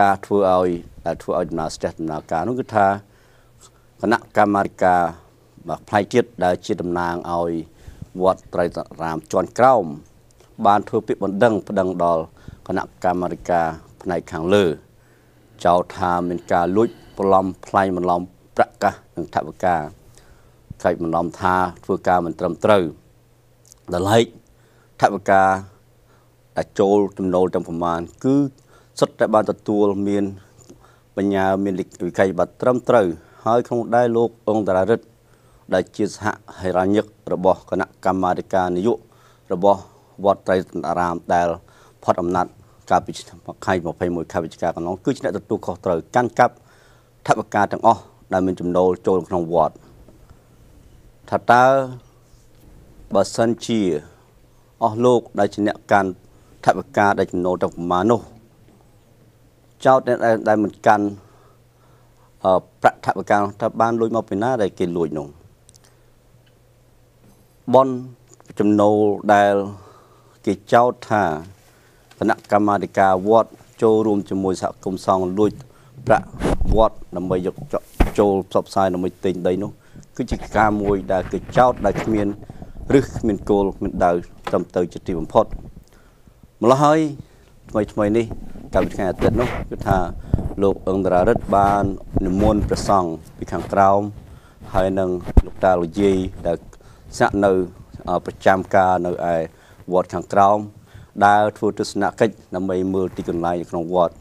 ការធ្វើឲ្យដែលធ្វើឲ្យដំណើរស្ទះដំណើរការនោះគឺថាគណៈកម្មាធិការផ្នែកជាតិដែលជាតំណាងឲ្យវត្តត្រៃរាមជាន់ក្រោមបានធ្វើពាក្យបណ្ដឹងប្តឹងដល់គណៈកម្មាធិការផ្នែកខាងលើចោទថាមានការលួចប្លំផ្លាញបន្លំប្រកាសនិងថវិកាក្រែកបន្លំថាធ្វើការមិនត្រឹមត្រូវដល់ឡែកថវិកាដែលចូលចំណូលទាំងប្រមាណគឺ សុទ្ធតែបានទទួលមានបញ្ញាមានវិក័យប័ត្រត្រឹមត្រូវហើយក្នុងដែរលោកអង្គតារារិទ្ធដែលជាសហហិរញ្ញិករបស់គណៈកម្មាធិការនយោបាយរបស់វត្តត្រៃអារាមដែលផុតអំណាចកាលពីថ្ងៃ21ខែវិច្ឆិកាកន្លងគឺជាអ្នកទទួលខុសត្រូវកាន់កាប់ថវិកាទាំងអស់ដែលមានចំណូលចូលក្នុងវត្តថាតើបើសិនជាអស់លោកដែលជាអ្នកកាន់ថវិកាដែលចំណូលទៅប្រមាណនោះ ចោតអ្នកដែលមិនកាន់អឺប្រាក់ថវិកាថាបានលួចមកពីណាដែលគេលួចនោះបនចំណូលដែលគេចោទថាគណៈកម្មាធិការវត្តចូលរួមជាមួយសហគមន៍សង្ឃលួចប្រាក់វត្តដើម្បីយកចូលផ្សព្វផ្សាយដើម្បីទិញដីនោះគឺជាការមួយដែលគឺចោទដែលគ្មានឬគ្មានគោលគ្មានដៅត្រឹមត្រូវជាទីបំផុតម្ល៉េះហើយថ្មីថ្មីនេះ កាលពីថ្ងៃអាទិត្យនោះគឺថាលោកអឹងតារារិទ្ធបាននិមន្តព្រះសង្ឃពីខាងក្រោមហើយនឹងលោកតាលយាយដែលស្នាក់នៅប្រចាំការនៅឯវត្តខាងក្រោមដើរធ្វើទស្សនកិច្ចដើម្បីមើលទីកន្លែងក្នុងវត្ត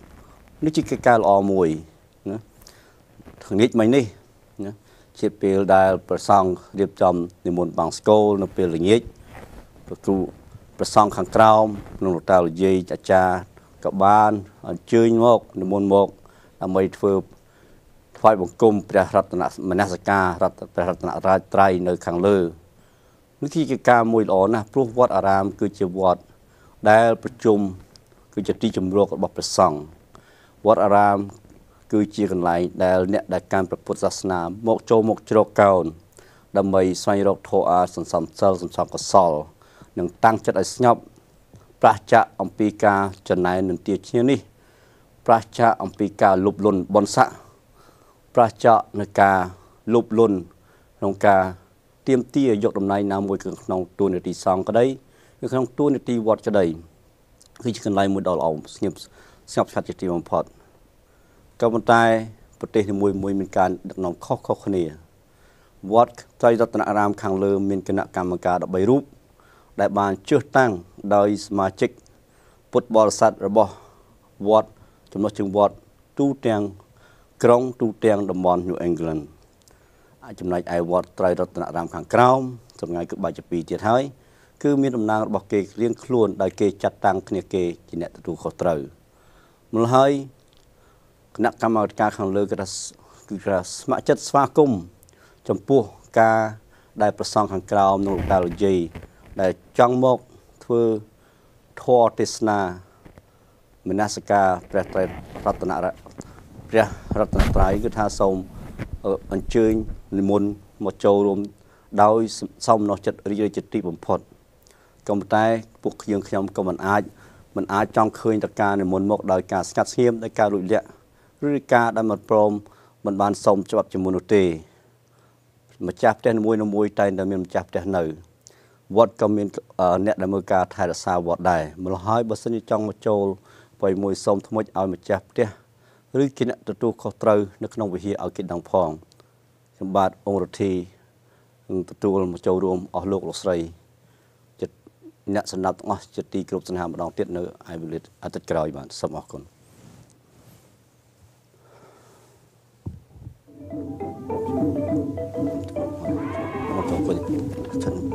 នេះជាកិច្ចការល្អមួយណាថ្ងៃមិញនេះណាជាពេលដែលប្រសង់រៀបចំនិមន្តបង្សកូលនៅពេលល្ងាចព្រះគ្រូប្រសង់ខាងក្រោមក្នុងលោកតាលយាយអាចារ្យ ក៏បានអញ្ជើញមកនិមន្តមកដើម្បីធ្វើថ្វាយបង្គំព្រះរតនមនសការរតព្រះរតនរាជត្រៃនៅខាងលើនេះគឺជាការមួយល្អណាស់ព្រោះវត្តអារាម គឺជាវត្តដែលប្រជុំគឺជាទីជំរករបស់ព្រះសង្ឃវត្តអារាម គឺជាកន្លែងដែលអ្នកដែលកាន់ព្រះពុទ្ធសាសនាមកចូលមកជ្រកកោនដើម្បីស្វែងរកធម៌អាសន្សំសិលសន្សំកុសល និងតាំងចិត្តឲ្យស្ងប់ ប្រះចាកអំពីការចំណែននឹងទាឈ្នានេះ ប្រះចាកអំពីការលុបលុនបនស័កប្រះចាកនឹងការលុបលុនក្នុងការទៀមទាយកតំណែងណាមួយក្នុងទូនាទីសង្ឃក្តីឬក្នុងទូនាទីវត្តក្តីគឺជាកន្លែងមួយដ៏ល្អស្ងៀមស្ងប់ស្ងាត់ជាទីបំផុតក៏ប៉ុន្តែប្រទេសនីមួយមួយមានការដឹកនាំខុសៗគ្នាវត្តត្រៃរតនអារាមខាងលើមានគណៈកម្មការ13រូប ដែលបានជឿតាំងដោយសមាជិកពុទ្ធបរិស័ទរបស់វត្តចំណុះជើងវត្តទូទាំងក្រុងទូទាំងតំបន់ New England ចំណែកឯវត្តត្រៃរតនអារាមខាងក្រោមចម្ងាយគឺបាច់ជា2ទៀតហើយគឺមានតំណាងរបស់គេរៀងខ្លួនដោយគេចាត់តាំងគ្នាគេជាអ្នកទទួលខុសត្រូវម្ល៉េះហើយគណៈកម្មាធិការខាងលើគឺថាគឺថាស្ម័គ្រចិត្តស្វាគមន៍ចំពោះការដែលប្រសងខាងក្រោមនៅតាលយាយ ដែលចង់មកធ្វើធម៌ទេសនាមនសិការព្រះត្រៃរតនៈព្រះរតនត្រ័យគឺថាសូមអញ្ជើញនិមន្តមកចូលរួមដោយសំណោះចិត្តរីករាយជាទីបំផុតក៏ប៉ុន្តែពួកយើងខ្ញុំក៏មិនអាចមិនអាចចង់ឃើញតការនិមន្តមកដោយការស្ងាត់ស្ងៀមដោយការលួចលាក់ឬការដែលមិនព្រមមិនបានសុំច្បាប់ជាមួយនោះទេម្ចាស់ផ្ទះមួយមួយតែតែមានម្ចាស់ផ្ទះនៅ វត្តក៏មានអ្នកដែលមើលការថែរក្សាវត្តដែរម្ល៉េះហើយបើសិនជាចង់មកចូលបើមួយសូមថ្មិចឲ្យម្ចាស់ផ្ទះឬជាអ្នកទទួលខុសត្រូវនៅក្នុងវិហារឲ្យគេដឹងផងសម្បត្តិអង្គរទ្ធីនឹងទទួលមកចូលរួមអស់លោកលោកស្រីចិត្តអ្នកសម្ដាប់ទាំងអស់ចិត្តទីគ្រប់សន្និហាម្ដងទៀតនៅឯវិលិតអាទិត្យក្រោយបាទសូមអរគុណមកចូលវិញចឹង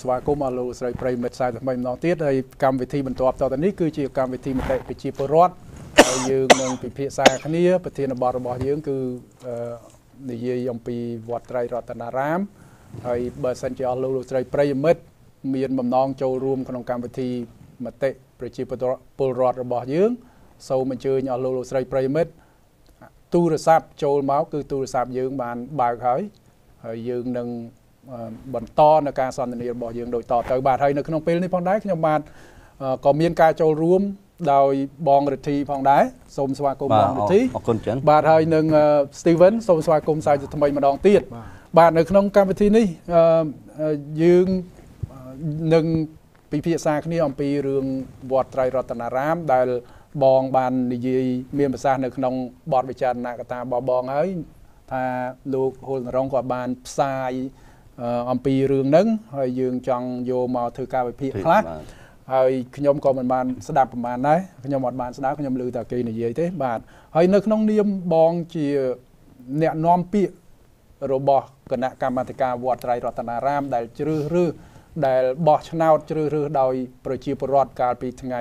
សូមស្វាគមន៍អស់លោកស្រីប្រិមិត្តសាយថ្មីម្ដងទៀតហើយកម្មវិធីបន្ទាប់តទៅនេះគឺជាកម្មវិធីមតិប្រជាពលរដ្ឋហើយយើងនឹងពិភាក្សាគ្នាប្រធានបទរបស់យើងគឺនិយាយអំពីវត្តត្រៃរតនារាមហើយបើសិនជាអស់លោកលោកស្រីប្រិមិត្តមានបំណងចូលរួមក្នុងកម្មវិធីមតិប្រជាពលរដ្ឋរបស់យើងសូមអញ្ជើញអស់លោកលោកស្រីប្រិមិត្តទូរស័ព្ទចូលមកគឺទូរស័ព្ទយើងបានបើកហើយហើយយើងនឹង បន្តនៅការសន្ទនារបស់យើងដូចតទៅបាទហើយនៅក្នុងពេលនេះផងដែរខ្ញុំបាទក៏មានការចូលរួមដោយបងរិទ្ធីផងដែរសូមស្វាគមន៍បងរិទ្ធីអរគុណចឹងបាទហើយនឹង Steven សូមស្វាគមន៍សាជាថ្មីម្ដងទៀតបាទនៅក្នុងកម្មវិធីនេះយើងនឹងពិភាក្សាគ្នាអំពីរឿងវត្តត្រៃរតនារាមដែលបងបាននិយាយមានប្រសាសន៍នៅក្នុងបទវិចារណកថារបស់បងហើយថាលោកហ៊ុលនរងក៏បានផ្សាយ អំពីរឿងហ្នឹងហើយយើងចង់យកមកធ្វើការវិភាគខ្លះហើយខ្ញុំក៏មិនបានស្ដាប់ប្រហែលដែរខ្ញុំអត់បានស្ដាប់ខ្ញុំឮតែគេនិយាយទេបាទហើយនៅក្នុងនាមបងជាអ្នកនាំពាក្យរបស់គណៈកម្មាធិការវត្តត្រៃរតនារាម ដែលជ្រើសរើសដែលបោះឆ្នោតជ្រើសរើសដោយប្រជាពលរដ្ឋកាលពីថ្ងៃ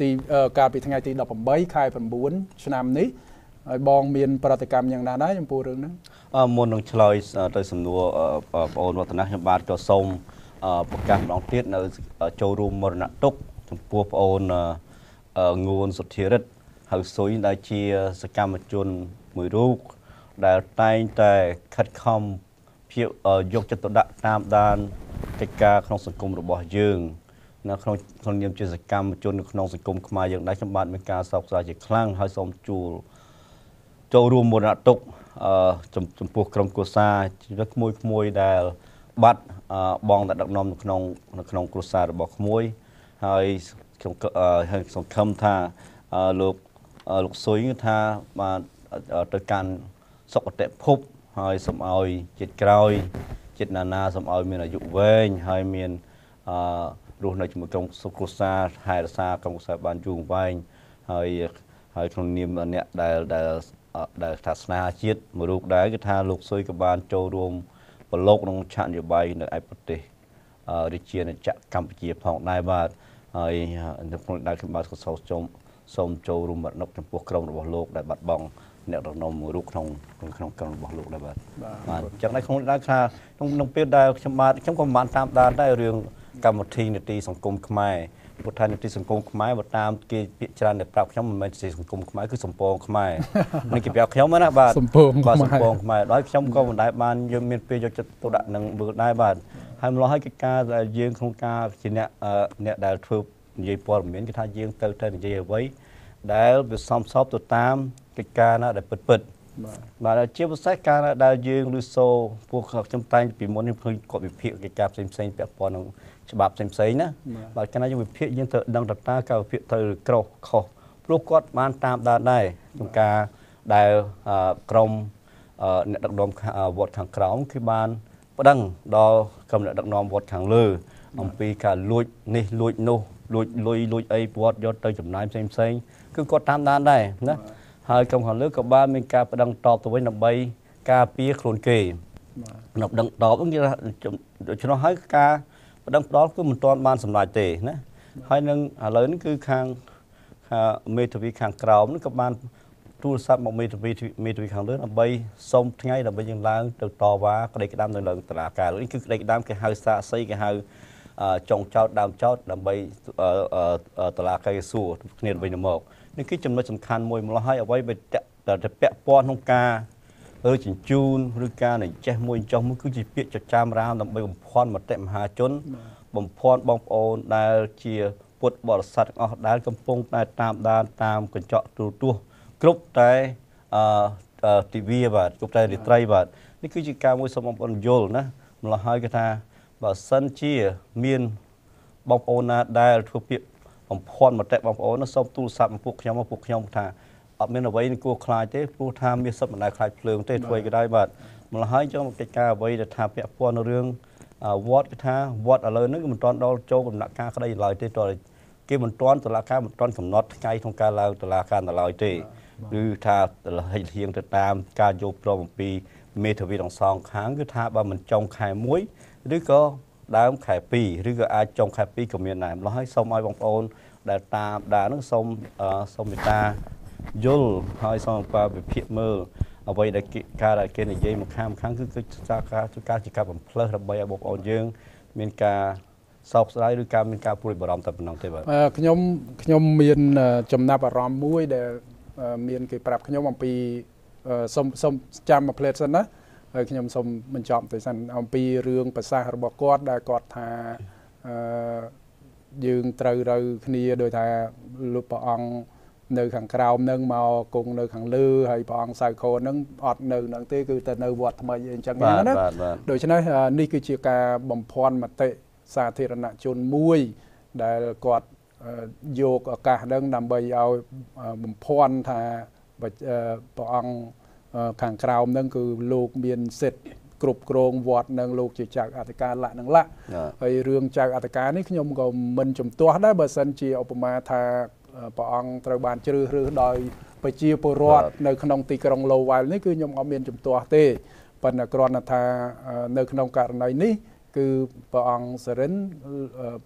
ទីកាលពីថ្ងៃទី18ខែ9ឆ្នាំនេះ ហើយបងមានប្រតិកម្មយ៉ាងណាដែរចំពោះរឿងហ្នឹងមុននឹងឆ្លើយទៅសំណួរបងអូនវឌ្ឍនាខ្ញុំបាទក៏សូមប្រកាសម្ដងទៀតនៅចូលរួមមរណទុកចំពោះបងអូនងួនសុធារិទ្ធហៅស៊ុយដែលជាសកម្មជនមួយរូបដែលតែងតែខិតខំភាពយកចិត្តទុកដាក់តាមដានកិច្ចការក្នុងសង្គមរបស់យើងនៅក្នុងក្នុងនាមជាសកម្មជននៅក្នុងសង្គមខ្មែរយើងដែរខ្ញុំបាទមានការសោកស្ដាយជាខ្លាំងហើយសូមជួល ចូលរួមមរណទុកអឺចំពោះក្រុមគូសាជីវិតក្មួយក្មួយដែលបាត់បងដែលដឹកនាំនៅក្នុងនៅក្នុងគ្រួសាររបស់ក្មួយហើយខ្ញុំហើយសង្ឃឹមថាលោកលោកស៊ុយថាបានទៅកាន់សុគតិភពហើយសូមឲ្យចិត្តក្រោយចិត្តណានាសូមឲ្យមានអាយុវែងហើយមានអឺរស់នៅជាមួយក្រុមសុខគ្រួសារថែរក្សាក្រុមគ្រួសារបានយូរវែងហើយហើយក្នុងនាមអ្នកដែលដែល ដែលថាស្នេហាជាតិមួយរូបដែរគឺថាលោកស៊ុយក៏បានចូលរួមប្រឡូកក្នុងឆាកនយោបាយនៅឯប្រទេសរាជាណាចក្រកម្ពុជាផងដែរបាទហើយនៅក្នុងដែរខ្ញុំបាទក៏សូមសូមសូមចូលរួមមរណុកចំពោះក្រុមរបស់លោកដែលបាត់បង់អ្នករនំមួយរូបក្នុងក្នុងក្រុមរបស់លោកដែរបាទបាទអញ្ចឹងដែរក្នុងដែរថាក្នុងក្នុងពេលដែលខ្ញុំបាទខ្ញុំក៏មិនបានតាមដានដែររឿង កម្មវិធីនីតិសង្គមខ្មែរពុទ្ធនីតិសង្គមខ្មែរបើតាមគេពាក្យច្រើនដែលប្រាប់ខ្ញុំមិនមែនជាសង្គមខ្មែរគឺសំពងខ្មែរនេះគេប្រាប់ខ្ញុំណាបាទសំពងបាទសំពងខ្មែរដោយខ្ញុំក៏មិនដែលបានយើងមានពេលយកចិត្តទុកដាក់នឹងមើលដែរបាទហើយម្ល៉េះហើយកិច្ចការដែលយើងក្នុងការជាអ្នកអ្នកដែលធ្វើនិយាយព័ត៌មានគឺថាយើងទៅទៅនិយាយអ្វីដែលវាសមស្របទៅតាមកិច្ចការណាដែលពិតពិតបាទបាទជាពិសេសការដែលយើងលឺសូពួកខ្ញុំតែងពីមុននេះឃើញគាត់វិភាគកិច្ចការផ្សេងផ្សេងពាក់ព័ន្ធនឹង ច្បាប់ផ្សេងផ្សេងណាបាទកាលណាយើងវិភាគយើងត្រូវដឹងតើការវិភាគទៅក្រោះខុសព្រោះគាត់បានតាមដានដែរក្នុងការដែលក្រមអ្នកដឹកនាំវត្តខាងក្រោមគឺបានប្តឹងដល់ក្រុមអ្នកដឹកនាំវត្តខាងលើ អំពីការលួចនេះលួចនោះលួចលុយលួចអីវត្តយកទៅចំណាយផ្សេងផ្សេងគឺគាត់តាមដានដែរណាហើយក្រុមខាងលើក៏បានមានការប្តឹងតបទៅវិញដើម្បីការពារខ្លួនគេនៅប្តឹងតបគឺដូច្នោះហើយការ ប្តឹងផ្ដាល់គឺមិនទាន់បានសម្រេចទេណាហើយនឹងឥឡូវនេះគឺខាងមេធាវីខាងក្រោមនេះក៏បានទូរស័ព្ទមកមេធាវីមេធាវីខាងលើដើម្បីសុំថ្ងៃដើម្បីយើងឡើងទៅតវ៉ាក្តីក្តាមនៅលើតុលាការនេះគឺក្តីក្តាមគេហៅសាកសីគេហៅចុងចោតដើមចោតដើម្បីតុលាការសួរគ្នាវិញទៅមកនេះគឺចំណុចសំខាន់មួយម្ល៉េះហើយអ្វីបើតែពាក់ព័ន្ធក្នុងការ ឬជញ្ជូនឬការនៃចេះមួយចុះមួយគឺជាពាក្យចចាមរាមដើម្បីបំភាន់មតិមហាជន បំភាន់បងប្អូនដែលជាពុទ្ធបរិស័ទទាំងអស់ដែលកំពុងតែតាមដានតាមកញ្ចក់ទូរទស្សន៍គ្រប់តែអឺទិវាបាទគ្រប់តែរាត្រីបាទនេះគឺជាការមួយសូមបងប្អូនយល់ណាម្ល៉េះហើយគេថាបើសិនជាមានបងប្អូនណាដែលធ្វើពាក្យបំភាន់មតិបងប្អូនសូមទូរស័ព្ទមកពួកខ្ញុំមកពួកខ្ញុំថាអ ត់មានអ្វីនឹងគួរខ្លាចទេព្រោះថាមានសិទ្ធិមិនដែលខ្លាចភ្លើងទេធ្វើក៏ដោយបាទម្ល៉េះហើយចង់កិច្ចការអ្វីដែលថាពាក់ព័ន្ធនឹងរឿងវត្តគឺថាវត្តឥឡូវនេះគឺមិនទាន់ដល់ចូលដំណាក់កាលក្តីឡើយទេតើគេមិនទាន់តឡាការមិនទាន់កំណត់ថ្ងៃក្នុងការឡើងតឡាការនៅឡើយទេឬថាហិហៀងទៅតាមការយកព្រមអំពីមេធាវីទាំងសងខាងគឺថាបើមិនចុងខែ1ឬក៏ដើមខែ2ឬក៏អាចចុងខែ2ក៏មានដែរម្ល៉េះហើយសូមឲ្យបងប្អូនដែលតាមដាននឹងសូមសូមមេត្តា យល់ហើយសូមបាវិភាគមើលអ្វីដែលការដែលគេនិយាយមកខាងខាងគឺគឺការការជាការបំផ្លើសដើម្បីឲ្យបងប្អូនយើង មានការសោកស្ដាយឬការមានការព្រួយបារម្ភតែប៉ុណ្ណឹងទេបាទខ្ញុំខ្ញុំមានចំណាប់អារម្មណ៍មួយដែលមានគេប្រាប់ខ្ញុំអំពីសុំសុំចាំមួយផ្លេតសិនណាហើយខ្ញុំសូមបញ្ចប់ទៅសិនអំពីរឿងប្រសាសន៍របស់គាត់ដែលគាត់ថាអឺយើងត្រូវរើគ្នាដោយថាលោកព្រះអង្គ នៅខាងក្រោមនឹងមកគង់នៅខាងលើហើយព្រះអង្គសៅខូននឹងអត់នៅនឹងទេគឺទៅនៅវត្តថ្មីអីចឹងណាដូច្នេះនេះគឺជាការបំភាន់មតិសាធារណជនមួយដែលគាត់យកឱកាសហ្នឹងដើម្បីឲ្យបំភាន់ថាព្រះអង្គខាងក្រោមហ្នឹងគឺលោកមានសិទ្ធិគ្រប់គ្រងវត្តនឹងលោកជាចៅអធិការលក្ខនឹងលក្ខហើយរឿងចៅអធិការនេះខ្ញុំក៏មិនជំទាស់ដែរបើសិនជាឧបមាថា ព្រះអង្គត្រូវបានជ្រើសរើសដោយប្រជាពលរដ្ឋនៅក្នុងទីក្រុងឡូវ៉ែលនេះគឺខ្ញុំអត់មានជំទាស់ទេប៉ុន្តែគ្រាន់តែថានៅក្នុងករណីនេះគឺព្រះអង្គសរិន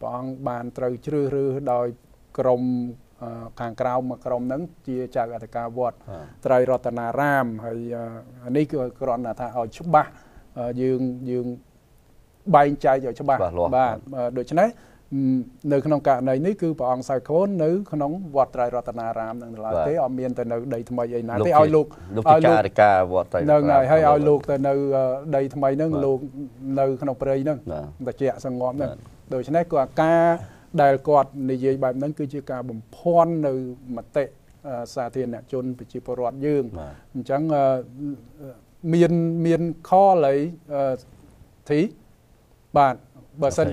ព្រះអង្គបានត្រូវជ្រើសរើសដោយក្រមខាងក្រៅមកក្រុមហ្នឹងជាចៅអធិការវត្តត្រៃរតនារាមហើយនេះគឺគ្រាន់តែថាឲ្យច្បាស់យើងយើងបែងចែកឲ្យច្បាស់បាទដូច្នេះ នៅក្នុងករណីនេះគឺព្រះអង្គសៅខូននៅក្នុងវត្តត្រៃរតនារាមនឹងឡើយទេអត់មានទៅនៅដីថ្មីអីណាទេឲ្យលោកឲ្យលោកចារិកាវត្តត្រៃនឹងហើយហើយឲ្យលោកទៅនៅដីថ្មីហ្នឹងលោកនៅក្នុងព្រៃហ្នឹងតិចសងំហ្នឹងដូច្នេះគឺអាការដែលគាត់និយាយបែបហ្នឹងគឺជាការបំភាន់នៅមតិសាធារណជនប្រជាពលរដ្ឋយើងអញ្ចឹងមានមានខលអីធីបាទ បើសិន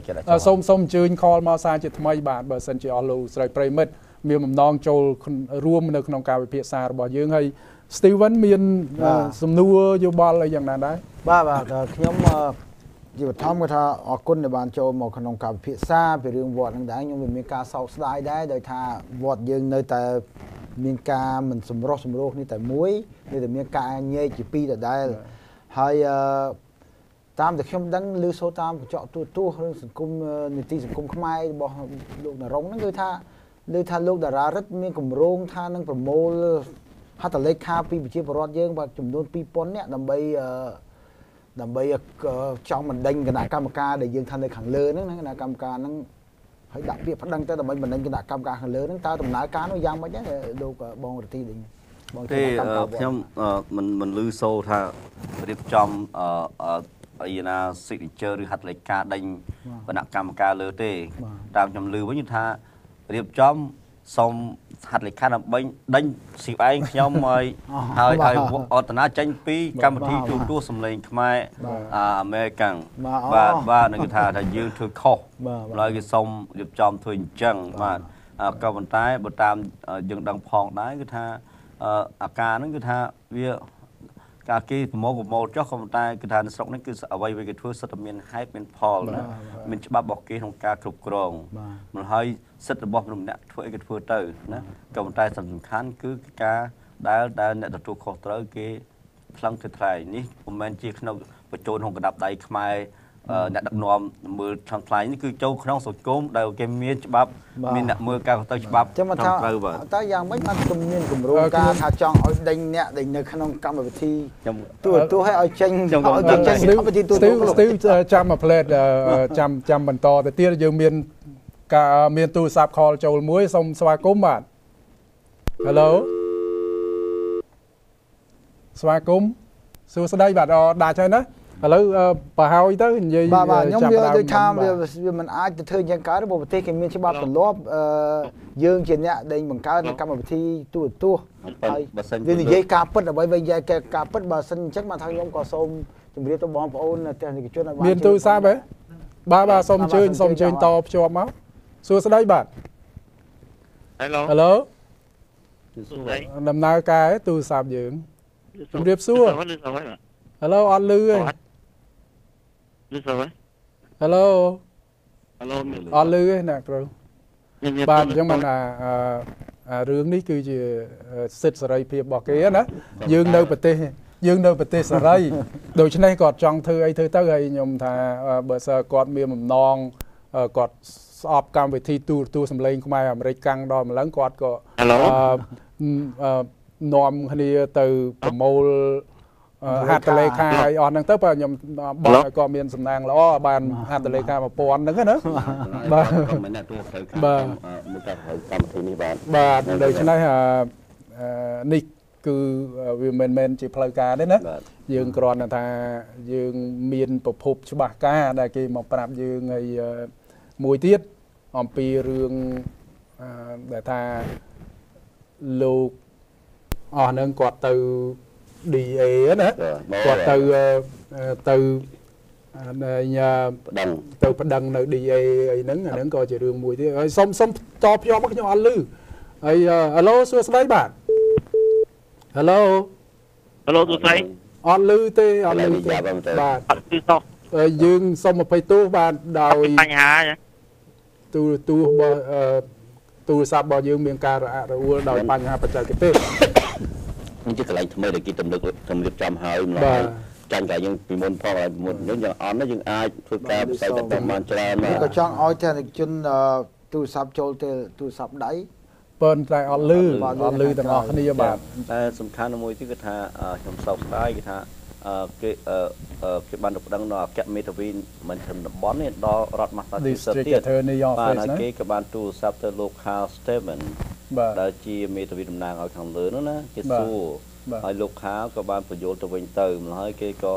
សូមសូមអញ្ជើញខលមកសារជាថ្មីបាទបើសិនជាអស់លោកស្រីប្រិមិត្តមានបំណងចូលរួមនៅក្នុងការវិភាសារបស់យើងហើយ Steven មានសំណួរយោបល់អីយ៉ាងណាដែរបាទបាទខ្ញុំជាបឋមគាត់ថាអរគុណដែលបានចូលមកក្នុងការវិភាសាពីរឿងវត្តនឹងដែរខ្ញុំវាមានការសោកស្ដាយដែរដោយថាវត្តយើងនៅតែមានការមិនសម្រោះសម្រួលនេះតែមួយនៅតែមានការញែកជាពីរដដែលហើយអឺ តាមដែលខ្ញុំដឹងឮសូរតាមកញ្ចក់ទូទួរឿងសង្គមនីតិសង្គមខ្មែររបស់លោកនរងហ្នឹងគឺថាឮថាលោកតារារិទ្ធមានគម្រោងថានឹងប្រមូលហត្ថលេខាពីប្រជាពលរដ្ឋយើងបាទចំនួន2000នាក់ដើម្បីដើម្បីចង់បណ្ដេញគណៈកម្មការដែលយើងថានៅខាងលើហ្នឹងគណៈកម្មការហ្នឹងហើយដាក់ពាក្យប្តឹងទៅដើម្បីបណ្ដេញគណៈកម្មការខាងលើហ្នឹងតើដំណើរការនោះយ៉ាងម៉េចដែរលោកបងរទីវិញបងទេខ្ញុំមិនមិនឮសូរថារៀបចំ អីណា signature ឬហត្ថលេខាដេញគណៈកម្មការលើទេ តាមខ្ញុំឮវិញថារៀបចំសូមហត្ថលេខាដើម្បីដេញស៊ីឯងខ្ញុំហើយហើយឲ្យអតនាចេញពីកម្មវិធីទូទួលសម្លេងខ្មែរអាមេរិកាំងបាទបាទនឹងថាថាយើងធ្វើខុសហើយគេសូមរៀបចំធ្វើអញ្ចឹងបាទក៏ប៉ុន្តែបើតាមយើងដឹងផងដែរគឺថាអាការហ្នឹងគឺថាវា ការគេប្រមូលប្រមូលចុះក៏ប៉ុន្តែគឺថានៅស្រុកនេះគឺអ្វីៗគេធ្វើសិទ្ធិមានហេតុមានផលណាមានច្បាប់របស់គេក្នុងការគ្រប់គ្រងមិនហើយសិទ្ធិរបស់មនុស្សម្នាក់ធ្វើអីគេធ្វើទៅណាក៏ប៉ុន្តែសំខាន់គឺការដែលដែលអ្នកទទួលខុសត្រូវគេផ្លឹងទៅថ្លៃនេះមិនមែនជាក្នុងបញ្ចូលក្នុងកណ្ដាប់ដៃខ្មែរ អឺអ្នកដឹកនាំមើលឆាន់ខ្លាញ់នេះគឺចូលក្នុងសង្គមដែលគេមានច្បាប់មានអ្នកមើលការទៅច្បាប់ចឹងមកត្រឹថាមត្រូវបាទតើយ៉ាងម៉េចបានគំមានគម្រោងអឺការខ្ញុំថាចង់ឲ្យដេញអ្នកដេញនៅក្នុងកម្មវិធីខ្ញុំទូរទស្សន៍ឲ្យឲ្យចេញខ្ញុំក៏ឲ្យដឹងចេញដែរកម្មវិធីទូរស្ទីទស្សវន៍ស្ទីវចាំមួយផ្លេតចាំចាំបន្តទៅទៀតយើងមានការមានទូរស័ព្ទ call ចូលមួយសូមស្វាគមន៍បាទ Hello ស្វាគមន៍សួស្តីបាទអដាច់ហើយណា ឥឡូវអឺបើហើយទៅនិយាយបាទបាទខ្ញុំចាប់វាផ្ដើមដូចថាបាទវាវាមិនអាចទៅធ្វើយ៉ាងកើតទេព្រោះប្រទេសគេមានច្បាប់ទម្លាប់អឺយើងជាអ្នកដេញបង្កើតនៅកម្មវិធីទូរទស្សន៍ហើយបើសិនវានិយាយការពិតអ្វីវានិយាយការពិតបើសិនអញ្ចឹងបានថាខ្ញុំក៏សូមជម្រាបទៅបងប្អូនទេសនិកជនឲ្យបានមានទូរស័ព្ទទេបាទបាទសូមអញ្ជើញបាទបាទសូមអញ្ជើញសូតមអញ្ជើញភ្ជាប់មកសួស្តីបាទ Hello. Hello សួស្តីដំណើរការឯទូរស័ព្ទយើងជម្រាបសួរលឺសួរ Hello អត់លឺទេ លឺសួរ Hello Hello អត់លឺទេណាគ្រូបាទអញ្ចឹងបានថាអឺអារឿងនេះគឺជាអឺសិទ្ធិសេរីភាពរបស់គេណាយើងនៅប្រទេសយើងនៅប្រទេសសេរីដូច្នេះគាត់ចង់ធ្វើអីធ្វើទៅហើយខ្ញុំថាអឺបើសិនគាត់មានបំណងអឺគាត់ស្អប់កម្មវិធីទូរទស្សន៍សម្លេងខ្មែរអាមេរិកកាំងដល់ម្លឹងគាត់ក៏ Hello អឺអឺនាំគ្នាទៅប្រមូលអឺ ហត្ថលេខាឲ្យអស់ហ្នឹងទៅបើខ្ញុំបងឲ្យគាត់មានសំណាងល្អបានហត្ថលេខា1000ហ្នឹងណាបាទមិនអ្នកទូត្រូវខាបាទមើលការត្រូវកម្មវិធីនេះបាទបាទដូច្នេះអឺអឺនេះគឺវាមិនមែនជាផ្លូវការទេណាបាទយើងគ្រាន់តែថាយើងមានប្រភពច្បាស់ការដែលគេមកប្រាប់យើងហើយអឺមួយទៀតអំពីរឿងអឺដែលថាលោកអស់ហ្នឹងគាត់ទៅ DA ណាគាត់ទៅអឺអឺទៅអឺញ៉ាប្តឹងទៅប្តឹងនៅ DA អីហ្នឹងអាហ្នឹងក៏ជារឿងមួយទៀតហើយសុំសុំតភ្ជាប់មកខ្ញុំអត់លឺហើយហេឡូសួស្តីបាទហេឡូ Hello សួស្តីអត់លឺទេអត់លឺឥឡូវនិទេយាយបងទៅបាទអត់គឺសោះហើយយើងសុំអភ័យទោសបាទដោយបញ្ហាទេទូរទស្សន៍របស់អឺទូរស័ព្ទរបស់យើងមានការរអាក់រអួលដោយបញ្ហាបច្ចេកទេសនេះ ជាកន្លែងថ្មីដែលគេទំនឹកទំនៀបចំហើយម្ល៉េះបាទចាញ់តែយើងពីមុនផងហើយពីមុនយើងយ៉ាងអន់ណាយើងអាចធ្វើការផ្សាយទៅបានច្រើនខ្ញុំបាទក៏ចង់ឲ្យទេសនិកជនអឺទូរស័ព្ទចូលទៅទូរស័ព្ទដៃប៉ុន្តែអត់លឺបាទអត់លឺទាំងអស់គ្នាបាទតែសំខាន់មួយទៀតគឺថាអឺខ្ញុំសោកស្ដាយគឺថាអឺគេអឺអឺគេបានទៅប្តឹងដល់អគ្គមេធាវីមិនត្រឹមតំបន់នេះដល់រដ្ឋ Massachusetts District ទៀត Attorney បាទ Office ហើយណាគេក៏បានទូរស័ព្ទទៅលោក Carl Steven បាទ ដែលជាមេធាវីតំណាងឲ្យខាងលើនោះណាគេបាទសួរបាទហើយលោកខាក៏បានបញ្យល់ទៅវិញទៅម្ល៉េះហើយគេក៏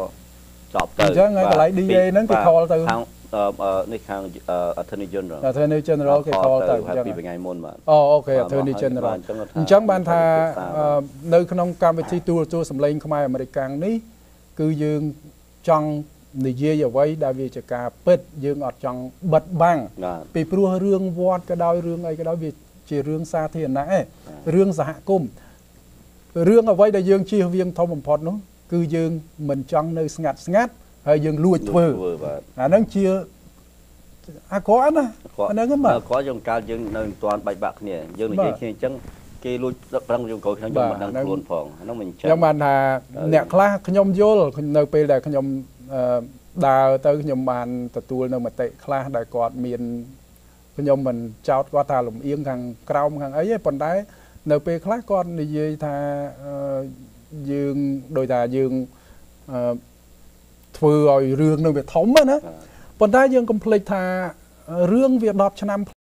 ចប់ទៅអញ្ចឹងហើយកន្លែង DA ហ្នឹងគេ call ទៅខាងអឺអឺនេះខាងអឺ Attorney General Attorney General គេ call ទៅអហើយញ្ចឹងពីថ្ងៃមុនបាទអូអូខេបាទ Attorney បាទ General បាទអញ្ចឹងថាអញ្ចឹងបានថាប្រឹក្សាអឺនៅក្នុងកម្មវិធីទូរទស្សន៍សម្លេងខ្មែរអាមេរិកកាំងនេះគឺយើងចង់និយាយអ្វីដែលវាជាការពិតយើងអត់ចង់បិទបាំងបាទពីព្រោះរឿងវត្តក៏ដោយរឿងអីក៏ដោយវា ជារឿងសាធារណៈឯងរឿងសហគមន៍រឿងអ្វីដែលយើងជៀសវាងធំបំផុតនោះគឺយើងមិនចង់នៅស្ងាត់ស្ងាត់ហើយយើងលួចធ្វើធ្វើបាទអាហ្នឹងជាអាក្រក់ណាគាត់អាហ្នឹងហ្នឹងបាទគាត់យើងកាលយើងនៅមិនទាន់បែកបាក់គ្នាយើងនិយាយបាទគ្នាអញ្ចឹងគេលួចប្រឹងយើងក្រោយខ្ញុំយើងមិនដឹងបាទខ្លួនផងហ្នឹងមិនអញ្ចឹងខ្ញុំបានថាអ្នកខ្លះខ្ញុំយល់នៅពេលដែលខ្ញុំអឺដើរទៅខ្ញុំបានទទួលនៅមតិខ្លះដែលគាត់មាន ខ្ញុំមិនចោទគាត់ថាលំអៀងខាងក្រោមខាងអីទេប៉ុន្តែនៅពេលខ្លះគាត់និយាយថាអឺយើងដោយថាយើងអឺធ្វើឲ្យរឿងនឹងវាធំណាណាប៉ុន្តែយើងកុំភ្លេចថារឿងវា10ឆ្នាំ